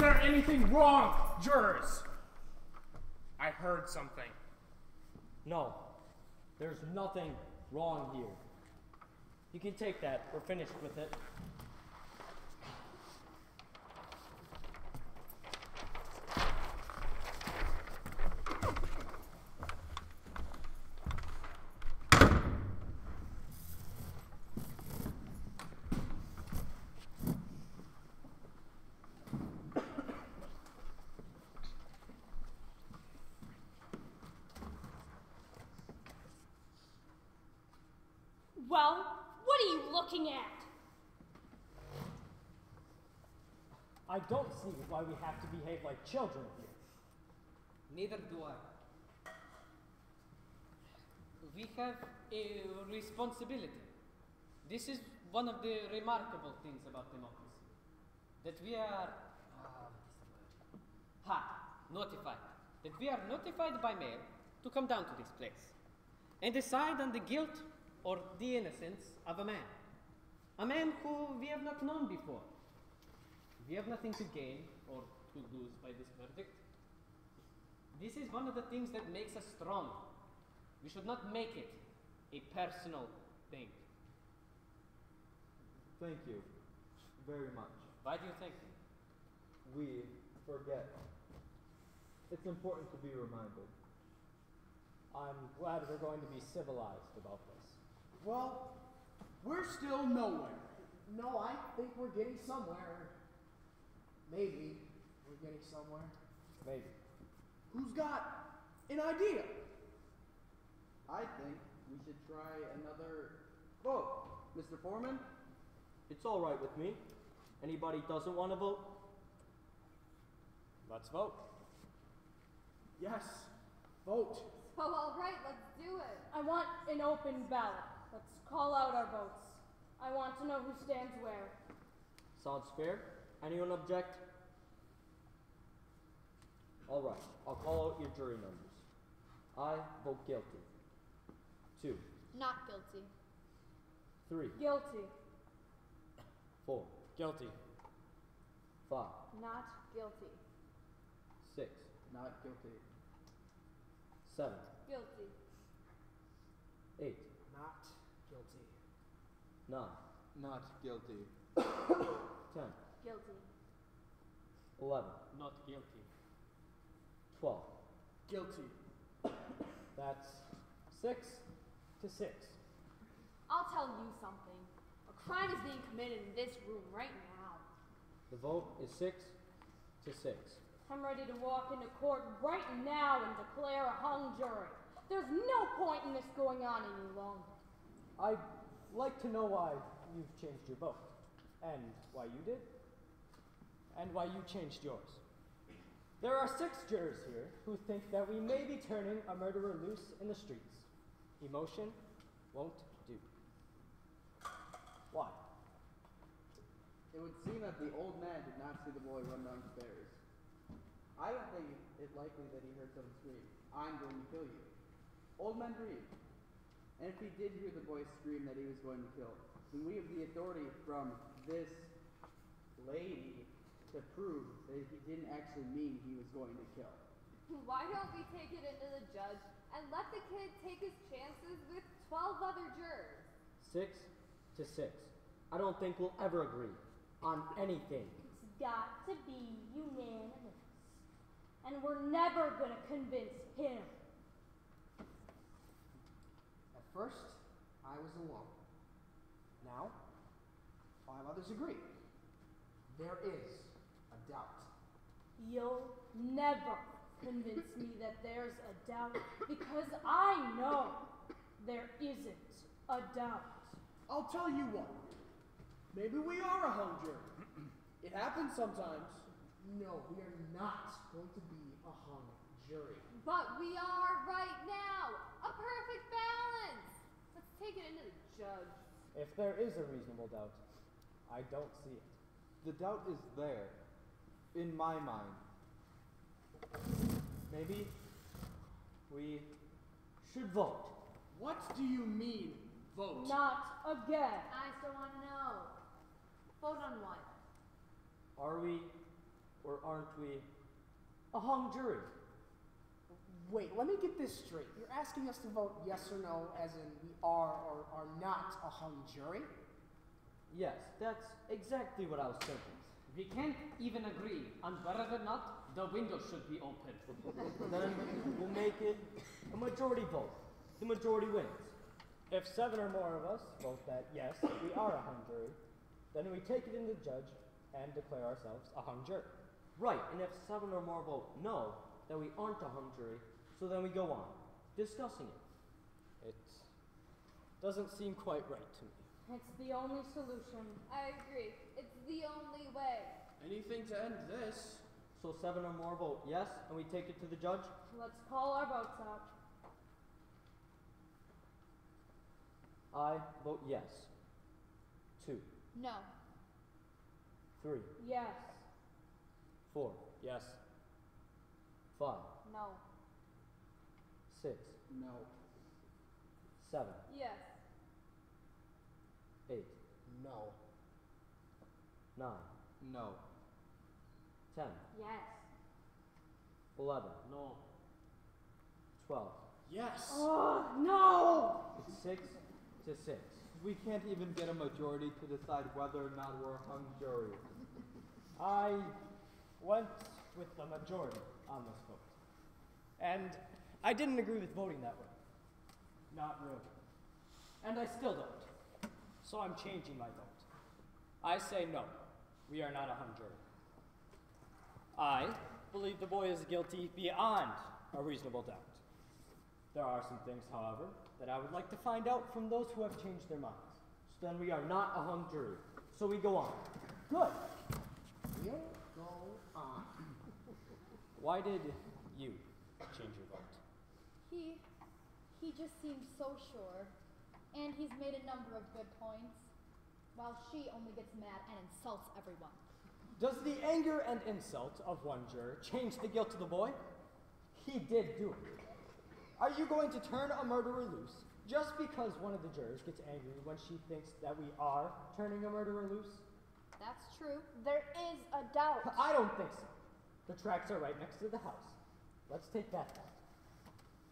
there anything wrong, jurors? I heard something. No, there's nothing wrong here. You can take that. We're finished with it. Looking at? I don't see why we have to behave like children here. Neither do I. We have a responsibility. This is one of the remarkable things about democracy. That we are. Uh, ha! Notified. That we are notified by mail to come down to this place and decide on the guilt or the innocence of a man. A man who we have not known before. We have nothing to gain or to lose by this verdict. This is one of the things that makes us strong. We should not make it a personal thing. Thank you very much. Why do you think? We forget. It's important to be reminded. I'm glad we're going to be civilized about this. Well, we're still nowhere. No, I think we're getting somewhere. Maybe we're getting somewhere. Maybe. Who's got an idea? I think we should try another vote. Mr. Foreman? It's all right with me. Anybody doesn't want to vote? Let's vote. Yes, vote. So, all right, let's do it. I want an open ballot. Let's call out our votes. I want to know who stands where. Sounds fair. Anyone object? All right, I'll call out your jury numbers. I vote guilty. Two, Not guilty. three, Guilty. four, Guilty. five, Not guilty. six, Not guilty. seven, Guilty. eight, Not guilty. Nine, Not guilty. ten, Guilty. eleven, Not guilty. twelve. Guilty. That's six to six. I'll tell you something. A crime is being committed in this room right now. The vote is six to six. I'm ready to walk into court right now and declare a hung jury. There's no point in this going on any longer. I'd like to know why you've changed your vote, and why you did, and why you changed yours. There are six jurors here who think that we may be turning a murderer loose in the streets. Emotion won't do. Why? It would seem that the old man did not see the boy run downstairs. I don't think it likely that he heard someone scream, I'm going to kill you. Old men dream. And if he did hear the boy scream that he was going to kill, then we have the authority from this lady to prove that he didn't actually mean he was going to kill. Why don't we take it into the judge and let the kid take his chances with 12 other jurors? Six to six. I don't think we'll ever agree on anything. It's got to be unanimous. And we're never gonna convince him. At first, I was alone. Now, five others agree. There is a doubt. You'll never convince me that there's a doubt because I know there isn't a doubt. I'll tell you what. Maybe we are a hung jury. it happens sometimes. No, we are not going to be a hung jury. But we are right now. A perfect balance. Let's take it into the judge. If there is a reasonable doubt, I don't see it. The doubt is there, in my mind. Maybe we should vote. What do you mean, vote? Not again. I still want to know. Vote on what? Are we Or aren't we a hung jury? Wait, let me get this straight. You're asking us to vote yes or no, as in we are or are not a hung jury? Yes, that's exactly what I was thinking. We can't even agree on whether or not the window should be open. then we'll make it a majority vote. The majority wins. If seven or more of us vote that yes, we are a hung jury, then we take it into the judge and declare ourselves a hung jury. Right, and if seven or more vote no, that we aren't a hung jury, so then we go on, discussing it. It doesn't seem quite right to me. It's the only solution. I agree. It's the only way. Anything to end this. So seven or more vote yes, and we take it to the judge? Let's call our votes out. I vote yes. Two, No. three, Yes. four, yes. Five, No. Six, No. seven, Yes. eight, No. nine, No. ten, Yes. eleven, No. twelve. Yes. Oh, no! It's six to six. We can't even get a majority to decide whether or not we're a hung jury. I went with the majority on this vote. And I didn't agree with voting that way. Not really. And I still don't. So I'm changing my vote. I say no. We are not a hung jury. I believe the boy is guilty beyond a reasonable doubt. There are some things, however, that I would like to find out from those who have changed their minds. So then we are not a hung jury. So we go on. Good. We'll go on. Why did you change your? He he just seems so sure. And he's made a number of good points. While she only gets mad and insults everyone. Does the anger and insult of one juror change the guilt of the boy? He did do it. Are you going to turn a murderer loose just because one of the jurors gets angry when she thinks that we are turning a murderer loose? That's true. There is a doubt. I don't think so. The tracks are right next to the house. Let's take that fact.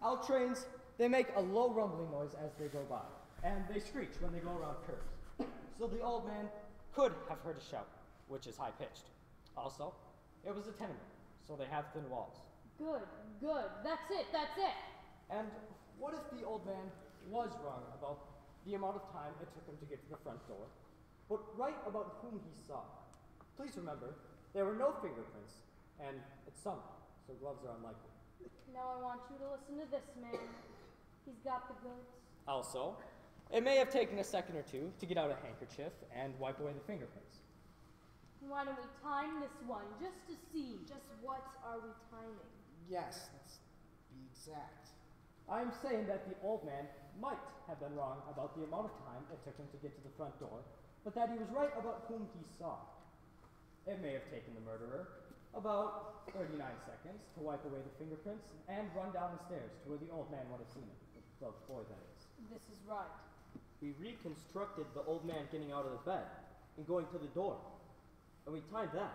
Out trains, they make a low rumbling noise as they go by, and they screech when they go around curves. So the old man could have heard a shout, which is high pitched. Also, it was a tenement, so they have thin walls. Good, good. That's it, that's it. And what if the old man was wrong about the amount of time it took him to get to the front door, but right about whom he saw? Please remember, there were no fingerprints, and it's summer, so gloves are unlikely. Now I want you to listen to this man. He's got the goods. Also, it may have taken a second or two to get out a handkerchief and wipe away the fingerprints. Why don't we time this one just to see? Just what are we timing? Yes, let's be exact. I'm saying that the old man might have been wrong about the amount of time it took him to get to the front door, but that he was right about whom he saw. It may have taken the murderer about 39 seconds to wipe away the fingerprints and run down the stairs to where the old man would have seen him. The boy, that is. This is right. We reconstructed the old man getting out of the bed and going to the door. And we timed that.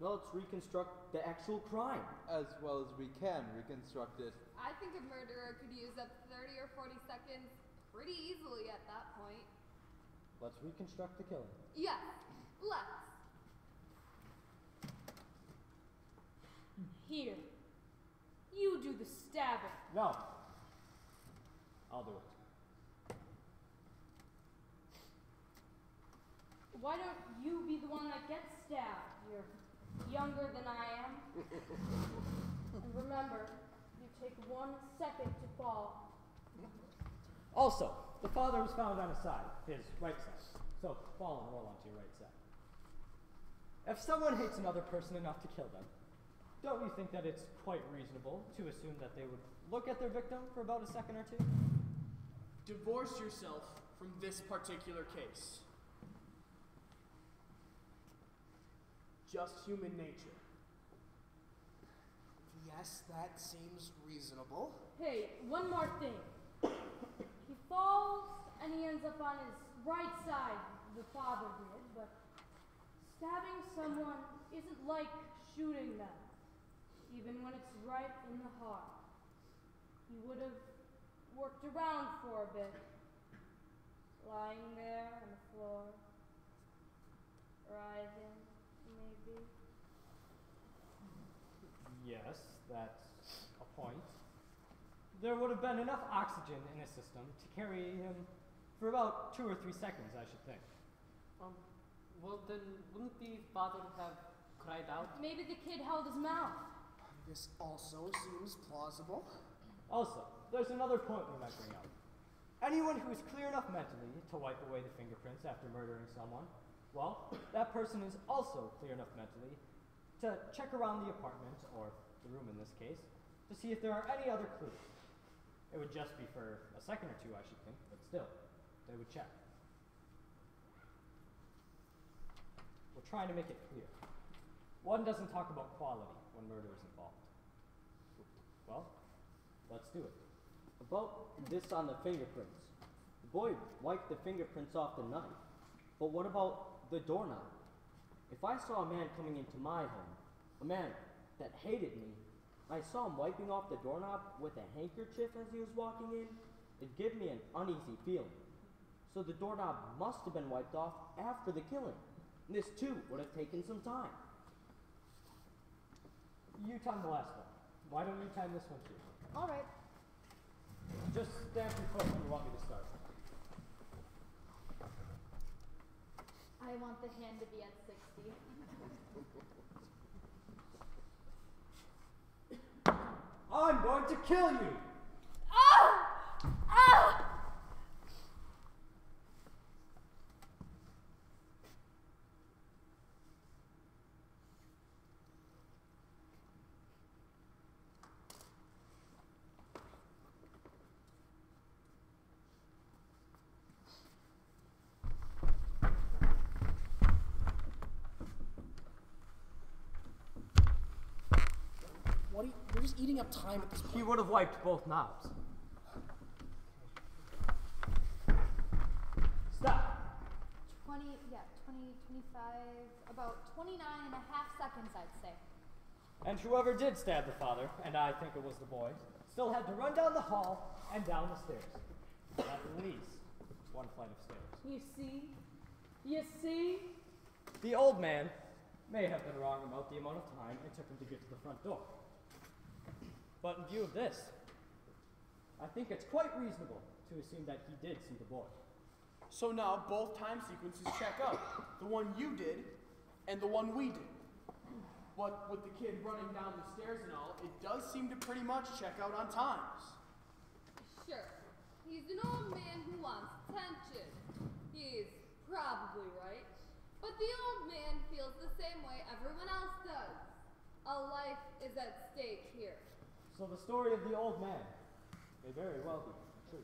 Now let's reconstruct the actual crime. As well as we can reconstruct it. I think a murderer could use up 30 or 40 seconds pretty easily at that point. Let's reconstruct the killing. Yes, let's. Here. You do the stabbing. No. I'll do it. Why don't you be the one that gets stabbed? You're younger than I am. and remember, you take one second to fall. Also, the father was found on his side, his right side. So fall and roll onto your right side. If someone hates another person enough to kill them, don't you think that it's quite reasonable to assume that they would look at their victim for about a second or two? Divorce yourself from this particular case. Just human nature. Yes, that seems reasonable. Hey, one more thing. he falls and he ends up on his right side, the father did, but Stabbing someone isn't like shooting them, even when it's right in the heart. He would have worked around for a bit, lying there on the floor, writhing, maybe. Yes, that's a point. There would have been enough oxygen in his system to carry him for about two or three seconds, I should think. Um, well then, wouldn't the father have cried out? Maybe the kid held his mouth. This also seems plausible. Also, there's another point we might bring up. Anyone who is clear enough mentally to wipe away the fingerprints after murdering someone, well, that person is also clear enough mentally to check around the apartment, or the room in this case, to see if there are any other clues. It would just be for a second or two, I should think, but still, they would check. We're trying to make it clear. One doesn't talk about quality when murder is involved. Well, let's do it. About this on the fingerprints. The boy wiped the fingerprints off the knife. But what about the doorknob? If I saw a man coming into my home, a man that hated me, I saw him wiping off the doorknob with a handkerchief as he was walking in, it'd give me an uneasy feeling. So the doorknob must have been wiped off after the killing. This too would have taken some time. You time the last one. Why don't you time this one too? All right. Just stamp your foot when you want me to start. I want the hand to be at 60. I'm going to kill you! Ah! Ah! What are you, you're just eating up time at this point. He would have wiped both knobs. Stop! 20, yeah, 20, 25, about 29 and a half seconds, I'd say. And whoever did stab the father, and I think it was the boy, still had to run down the hall and down the stairs. At least one flight of stairs. You see? You see? The old man may have been wrong about the amount of time it took him to get to the front door. But in view of this, I think it's quite reasonable to assume that he did see the boy. So now both time sequences check out. The one you did and the one we did. But with the kid running down the stairs and all, it does seem to pretty much check out on times. Sure. He's an old man who wants attention. He's probably right. But the old man feels the same way everyone else does. A life is at stake here. So the story of the old man may very well be true.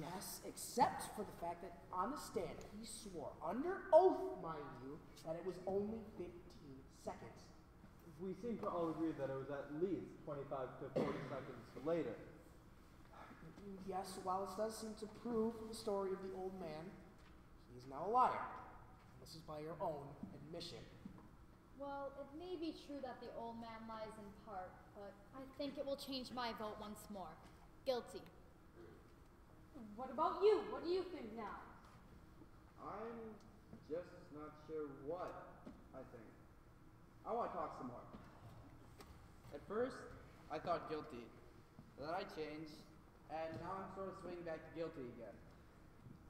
Yes, except for the fact that on the stand he swore, under oath, mind you, that it was only 15 seconds. We seem to all agree that it was at least 25 to 40 seconds later. Yes, while this does seem to prove the story of the old man, he is now a liar. This is by your own admission. Well, it may be true that the old man lies in part, but I think it will change my vote once more. Guilty. What about you? What do you think now? I'm just not sure what I think. I want to talk some more. At first, I thought guilty. Then I changed, and now I'm sort of swinging back to guilty again.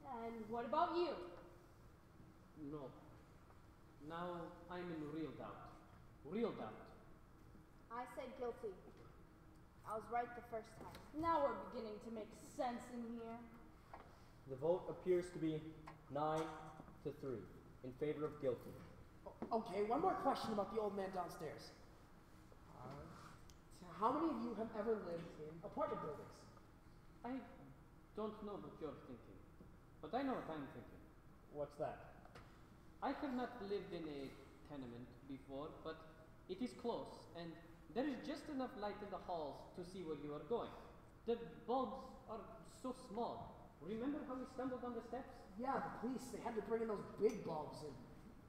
And what about you? No. Now I'm in real doubt. Real doubt. I say guilty. I was right the first time. Now we're beginning to make sense in here. The vote appears to be 9 to 3 in favor of guilty. Okay, one more question about the old man downstairs. Uh, how many of you have ever lived in apartment buildings? I don't know what you're thinking, but I know what I'm thinking. What's that? I have not lived in a tenement before, but it is close, and there is just enough light in the halls to see where you are going. The bulbs are so small. Remember how we stumbled on the steps? Yeah, the police, they had to bring in those big bulbs and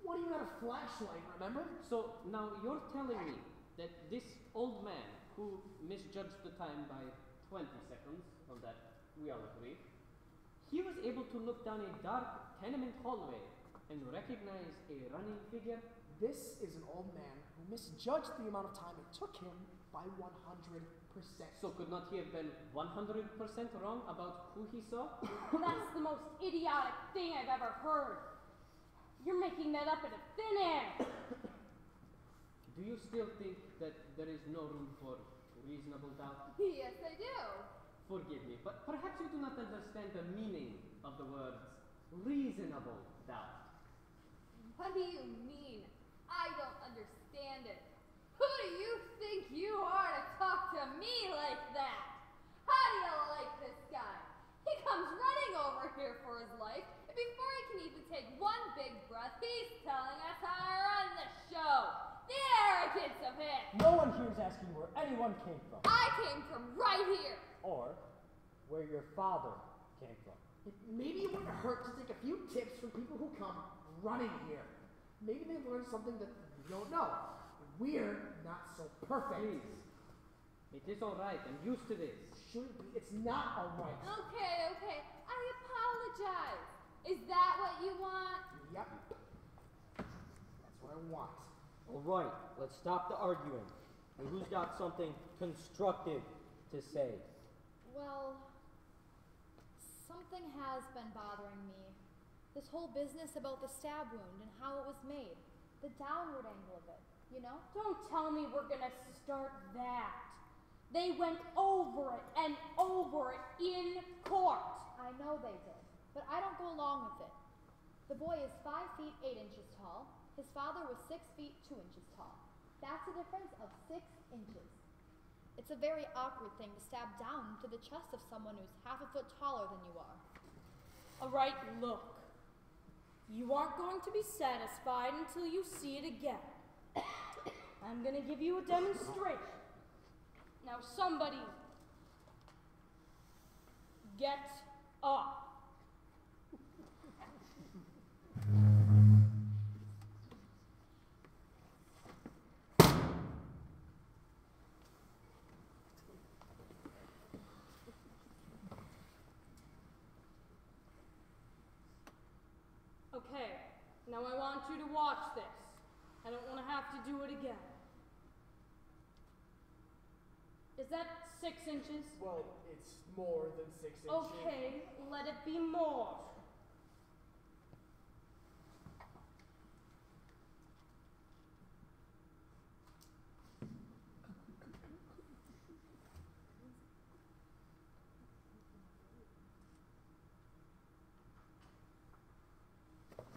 What do you got a flashlight, remember? So now you're telling me that this old man who misjudged the time by 20 seconds, on that we all agree, he was able to look down a dark tenement hallway and recognize a running figure? This is an old man who misjudged the amount of time it took him by 100%. So could not he have been 100% wrong about who he saw? That's the most idiotic thing I've ever heard. You're making that up out of thin air. Do you still think that there is no room for reasonable doubt? Yes, I do. Forgive me, but perhaps you do not understand the meaning of the words reasonable doubt. What do you mean? I don't understand it. Who do you think you are to talk to me like that? How do you like this guy? He comes running over here for his life, and before he can even take one big breath, he's telling us how to run the show. The arrogance of it! No one here is asking where anyone came from, I came from right here. or where your father came from. Maybe it wouldn't hurt to take a few tips from people who come running here. Maybe they learned something that we don't know. We're not so perfect. Please. It is alright, I'm used to this. Shouldn't be. It's not alright. Okay, okay. I apologize. Is that what you want? Yep. That's what I want. All right, let's stop the arguing. And who's got something constructive to say? Well, something has been bothering me. This whole business about the stab wound and how it was made. The downward angle of it, you know? Don't tell me we're gonna start that. They went over it and over it in court. I know they did, but I don't go along with it. The boy is five feet eight inches tall. His father was six feet two inches tall. That's a difference of six inches. It's a very awkward thing to stab down into the chest of someone who's half a foot taller than you are. All right, look. You aren't going to be satisfied until you see it again. I'm gonna give you a demonstration. Now, somebody get up. Okay, now I want you to watch this. I don't want to have to do it again. Is that six inches? Well, it's more than six inches. Okay, let it be more.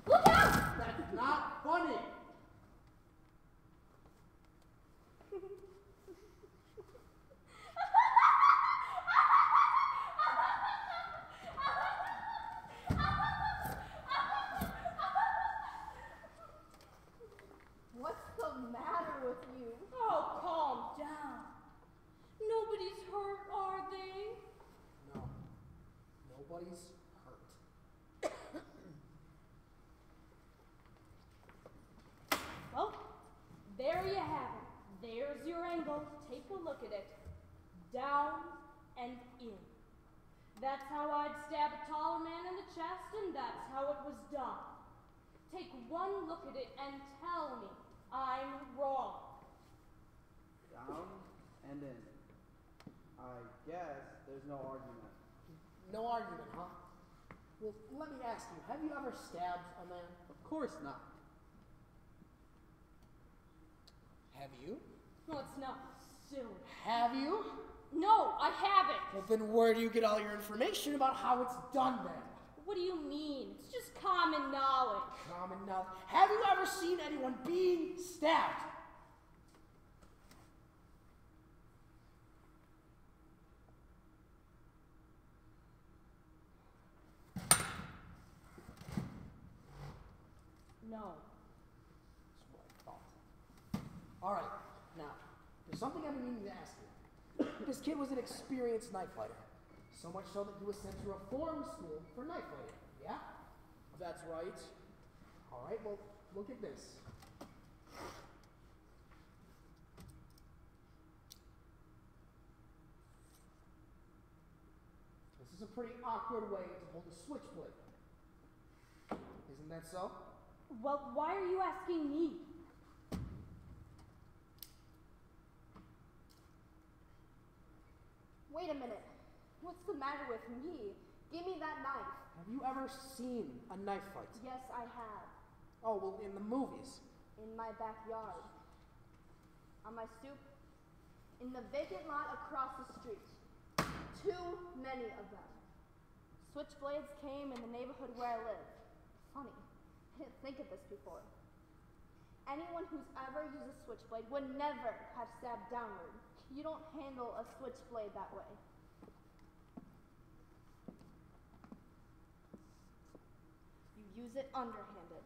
Look out! That's not funny. What's the matter with you? Oh, calm down. Nobody's hurt, are they? No. Nobody's hurt. Well, there you have it. There's your angle. Take a look at it. Down and in. That's how I'd stab a taller man in the chest, and that's how it was done. Take one look at it and tell me I'm wrong. Down and in. I guess there's no argument. No argument, huh? Well, let me ask you, have you ever stabbed a man? Of course not. Have you? No, it's not silly. Have you? No, I haven't. Well, then where do you get all your information about how it's done then? What do you mean? It's just common knowledge. Common knowledge. Have you ever seen anyone being stabbed? No. That's what I thought. All right, now, there's something I've been meaning to ask you. This kid was an experienced knife fighter, so much so that he was sent to reform school for knife fighting, yeah? That's right. All right, well, look at this. This is a pretty awkward way to hold a switchblade. Isn't that so? Well, why are you asking me? Wait a minute. What's the matter with me? Give me that knife. Have you ever seen a knife fight? Yes, I have. Oh, well, in the movies. In my backyard. On my stoop. In the vacant lot across the street. Too many of them. Switchblades came in the neighborhood where I live. Funny. I didn't think of this before. Anyone who's ever used a switchblade would never have stabbed downward. You don't handle a switchblade that way. You use it underhanded.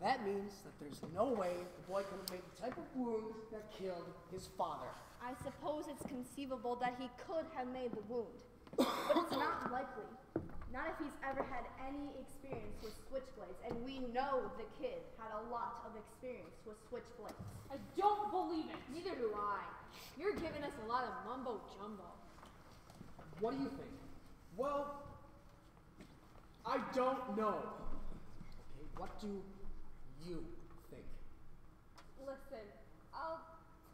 That means that there's no way the boy could have made the type of wound that killed his father. I suppose it's conceivable that he could have made the wound, but it's not likely. Not if he's ever had any experience with switchblades, and we know the kid had a lot of experience with switchblades. I don't believe it. Neither do I. You're giving us a lot of mumbo jumbo. What do you think? Well, I don't know. What do you think? Listen, I'll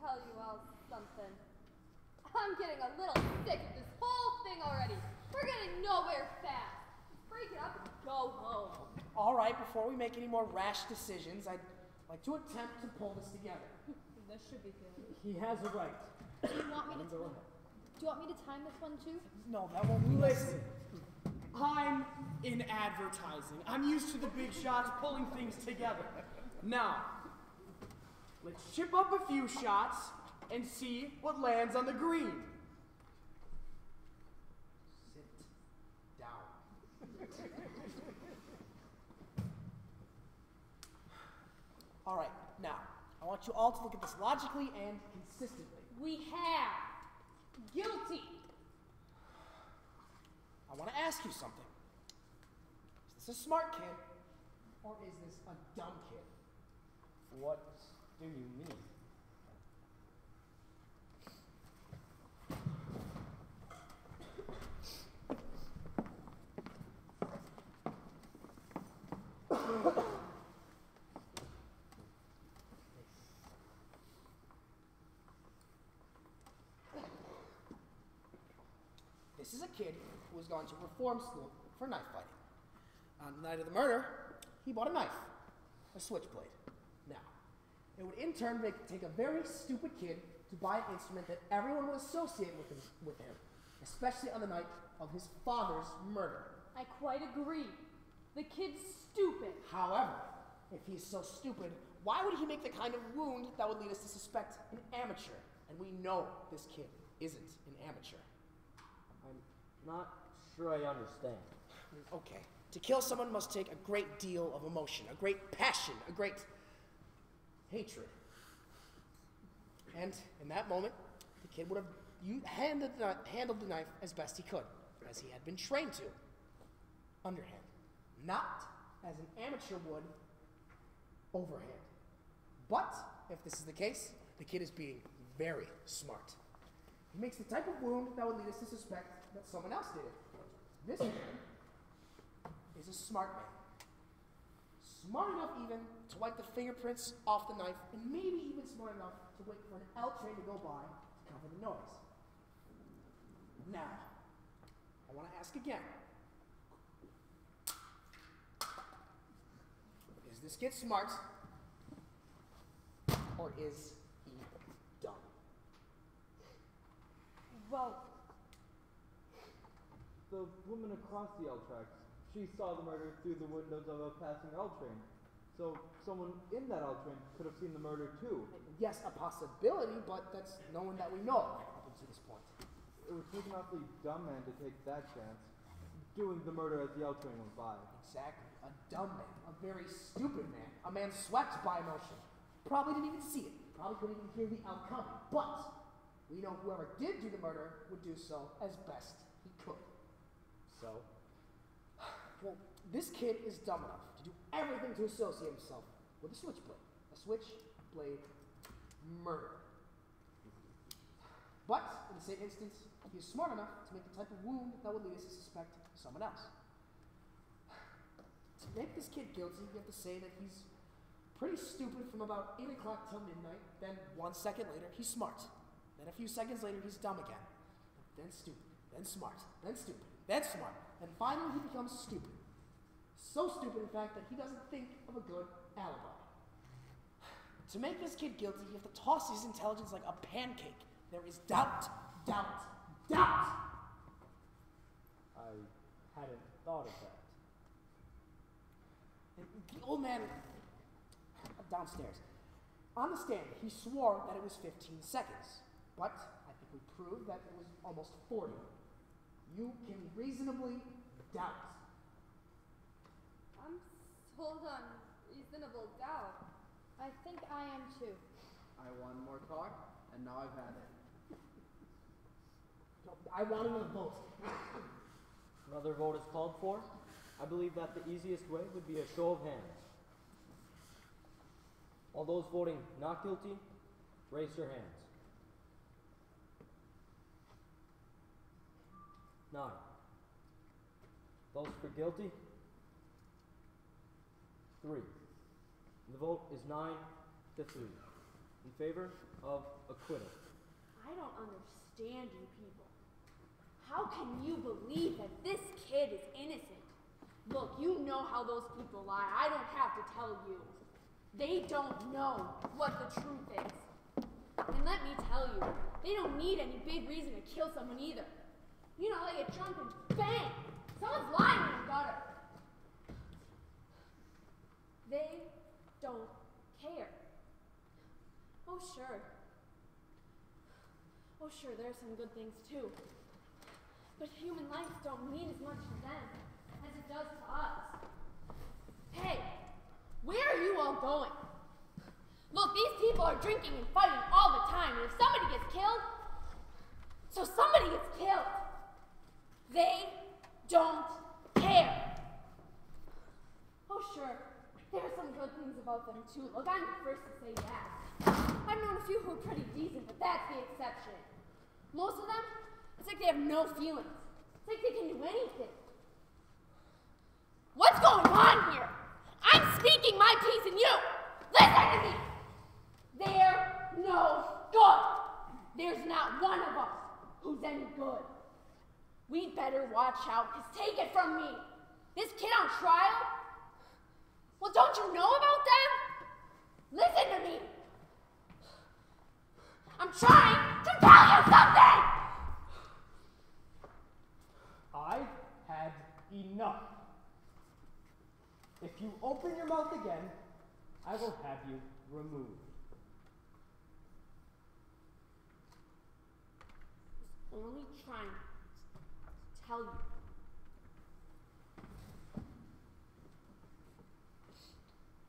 tell you all something. I'm getting a little sick of this whole thing already. We're getting nowhere fast. Break it up and go home. All right, before we make any more rash decisions, I'd like to attempt to pull this together. This should be good. He has a right. Do you want me to? do you want me to time this one too? No, that won't be Listen, I'm in advertising. I'm used to the big shots pulling things together. Now, let's chip up a few shots and see what lands on the green. Sit down. All right, now, I want you all to look at this logically and consistently. We have. Guilty. I want to ask you something. Is this a smart kid, or is this a dumb kid? What do you mean? This is a kid who has gone to reform school for knife fighting. On the night of the murder, he bought a knife, a switchblade. Now, it would in turn make, take a very stupid kid to buy an instrument that everyone would associate with him, with him, especially on the night of his father's murder. I quite agree. The kid's stupid. However, if he's so stupid, why would he make the kind of wound that would lead us to suspect an amateur? And we know this kid isn't an amateur. Not sure I understand. Okay. To kill someone must take a great deal of emotion, a great passion, a great hatred. And in that moment, the kid would have handed the, kni- handled the knife as best he could, as he had been trained to. Underhand. Not as an amateur would overhand. But if this is the case, the kid is being very smart. He makes the type of wound that would lead us to suspect that someone else did it. This man is a smart man. Smart enough even to wipe the fingerprints off the knife, and maybe even smart enough to wait for an L train to go by to cover the noise. Now, I want to ask again. Is this kid smart? Or is he dumb? Well, The woman across the L tracks, she saw the murder through the windows of a passing L train. So someone in that L train could have seen the murder too. Yes, a possibility, but that's no one that we know of up until this point. It would take an awfully dumb man to take that chance, doing the murder as the L train went by. Exactly. A dumb man. A very stupid man. A man swept by emotion. Probably didn't even see it. Probably couldn't even hear the outcome. But we know whoever did do the murder would do so as best. So, well, this kid is dumb enough to do everything to associate himself with a switchblade. A switchblade murder. But in the same instance, he is smart enough to make the type of wound that would lead us to suspect someone else. To make this kid guilty, you have to say that he's pretty stupid from about 8 o'clock till midnight. Then one second later, he's smart. Then a few seconds later, he's dumb again. Then stupid. Then smart. Then stupid. Then smart. And finally, he becomes stupid. So stupid, in fact, that he doesn't think of a good alibi. To make this kid guilty, you have to toss his intelligence like a pancake. There is doubt, doubt, doubt. I hadn't thought of that. And the old man downstairs. On the stand, he swore that it was 15 seconds, but I think we proved that it was almost 40. You can reasonably doubt. I'm sold on reasonable doubt. I think I am too. I want more talk, and now I've had it. I want another vote. Another vote is called for. I believe that the easiest way would be a show of hands. All those voting not guilty, raise your hands. Nine. Those for guilty? Three. The vote is nine to three. In favor of acquittal. I don't understand you people. How can you believe that this kid is innocent? Look, you know how those people lie. I don't have to tell you. They don't know what the truth is. And let me tell you, they don't need any big reason to kill someone either. You know, they get drunk and bang! Someone's lying in the gutter. They don't care. Oh, sure. Oh, sure, there are some good things too. But human lives don't mean as much to them as it does to us. Hey, where are you all going? Look, these people are drinking and fighting all the time, and if somebody gets killed, so somebody gets killed. They don't care. Oh, sure, there are some good things about them too. Look, I'm the first to say that. I've known a few who are pretty decent, but that's the exception. Most of them, it's like they have no feelings. It's like they can do anything. What's going on here? I'm speaking my piece and you, listen to me. They're no good. There's not one of us who's any good. We'd better watch out, because take it from me. This kid on trial? Well, don't you know about them? Listen to me. I'm trying to tell you something! I've had enough. If you open your mouth again, I will have you removed. I was only trying to tell you.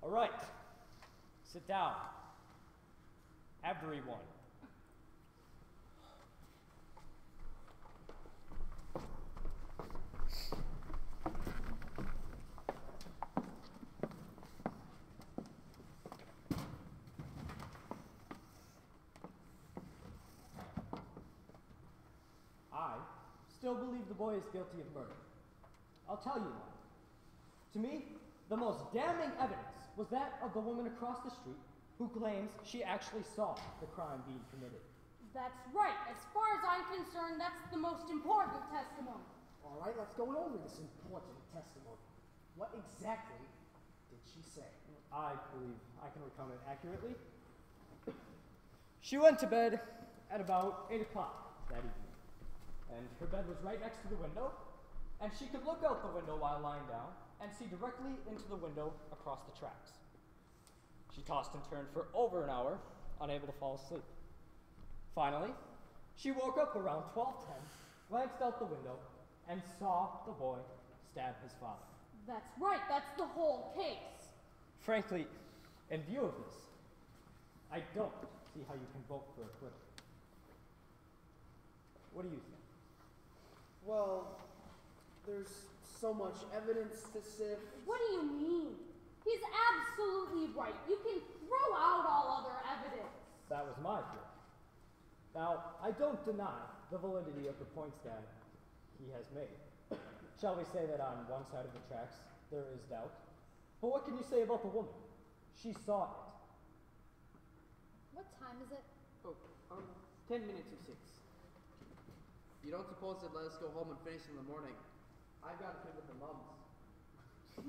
All right. Sit down. Everyone. I still believe the boy is guilty of murder. I'll tell you why. To me, the most damning evidence was that of the woman across the street who claims she actually saw the crime being committed. That's right. As far as I'm concerned, that's the most important testimony. All right, let's go over this important testimony. What exactly did she say? I believe I can recount it accurately. She went to bed at about 8 o'clock that evening, and her bed was right next to the window, and she could look out the window while lying down and see directly into the window across the tracks. She tossed and turned for over an hour, unable to fall asleep. Finally, she woke up around 12:10, glanced out the window, and saw the boy stab his father. That's right. That's the whole case. Frankly, in view of this, I don't see how you can vote for acquittal. What do you think? Well, there's so much evidence to sift. What do you mean? He's absolutely right. You can throw out all other evidence. That was my fear. Now, I don't deny the validity of the points that he has made. Shall we say that on one side of the tracks there is doubt? But what can you say about the woman? She saw it. What time is it? Oh, um, ten minutes of six. You don't suppose they'd let us go home and finish in the morning? I've got a kid with the mums.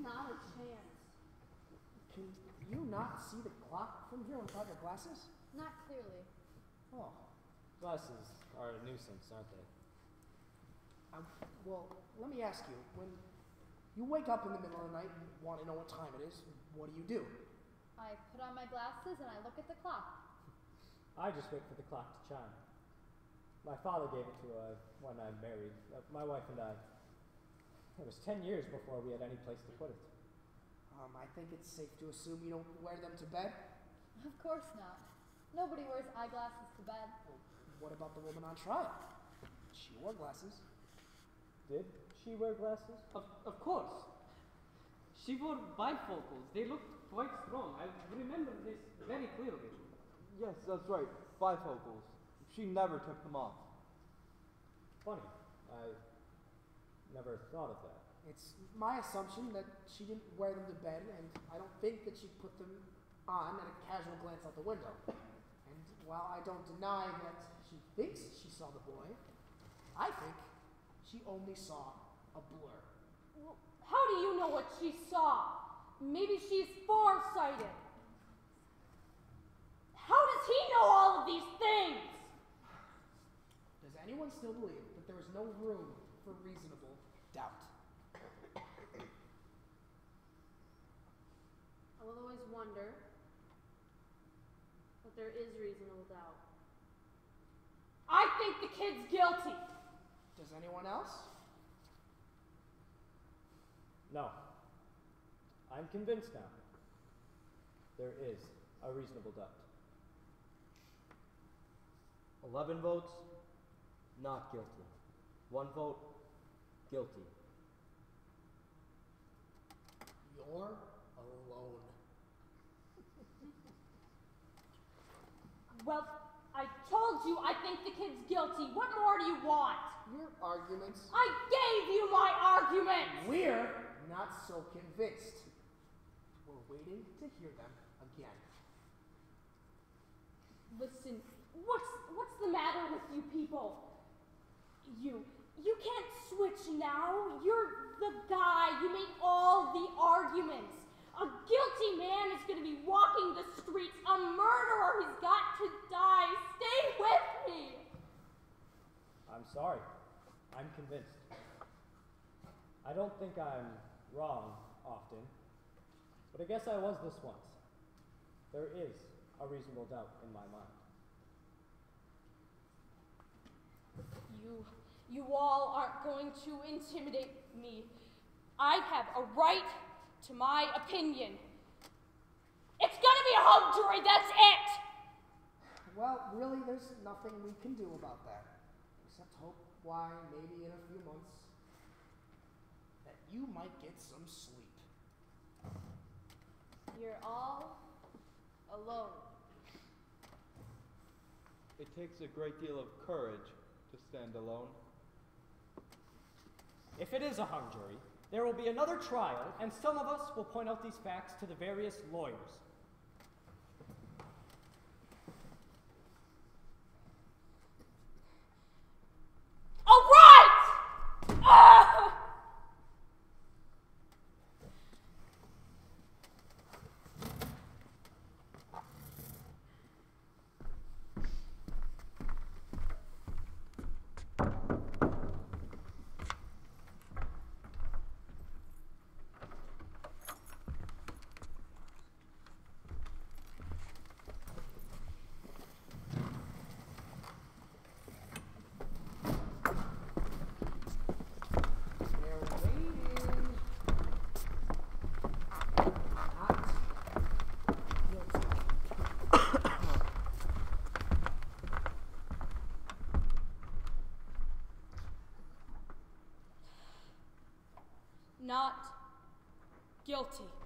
Not a chance. Can you not see the clock from here without your glasses? Not clearly. Oh. Glasses are a nuisance, aren't they? Um, well, let me ask you. When you wake up in the middle of the night and want to know what time it is, what do you do? I put on my glasses and I look at the clock. I just wait for the clock to chime. My father gave it to uh, when I married. Uh, my wife and I. It was ten years before we had any place to put it. Um, I think it's safe to assume you don't wear them to bed. Of course not. Nobody wears eyeglasses to bed. What about the woman on trial? She wore glasses. Did she wear glasses? Of, of course. She wore bifocals. They looked quite strong. I remember this very clearly. Yes, that's right. Bifocals. She never took them off. Funny. I never thought of that. It's my assumption that she didn't wear them to bed, and I don't think that she put them on at a casual glance out the window. And while I don't deny that she thinks she saw the boy, I think she only saw a blur. Well, how do you know what she saw? Maybe she's farsighted. How does he know all of these things? Does anyone still believe that there is no room for reasonable doubt? I will always wonder, but there is reasonable doubt. I think the kid's guilty. Does anyone else? No. I'm convinced now. There is a reasonable doubt. Eleven votes, not guilty. One vote, guilty. You're alone. Well, I told you I think the kid's guilty. What more do you want? Your arguments. I gave you my arguments! We're not so convinced. We're waiting to hear them again. Listen, what's what's the matter with you people? You you can't switch now. You're the guy. You make all the arguments. A guilty man is going to be walking the streets. A murderer has got to die. Stay with me. I'm sorry. I'm convinced. I don't think I'm wrong often, but I guess I was this once. There is a reasonable doubt in my mind. You you all aren't going to intimidate me. I have a right to my opinion. It's gonna be a hung jury, that's it! Well, really, there's nothing we can do about that. Except hope why, maybe in a few months, that you might get some sleep. You're all alone. It takes a great deal of courage to stand alone. If it is a hung jury, there will be another trial, and some of us will point out these facts to the various lawyers. All right! Ah! They're waiting. Not guilty. Not guilty.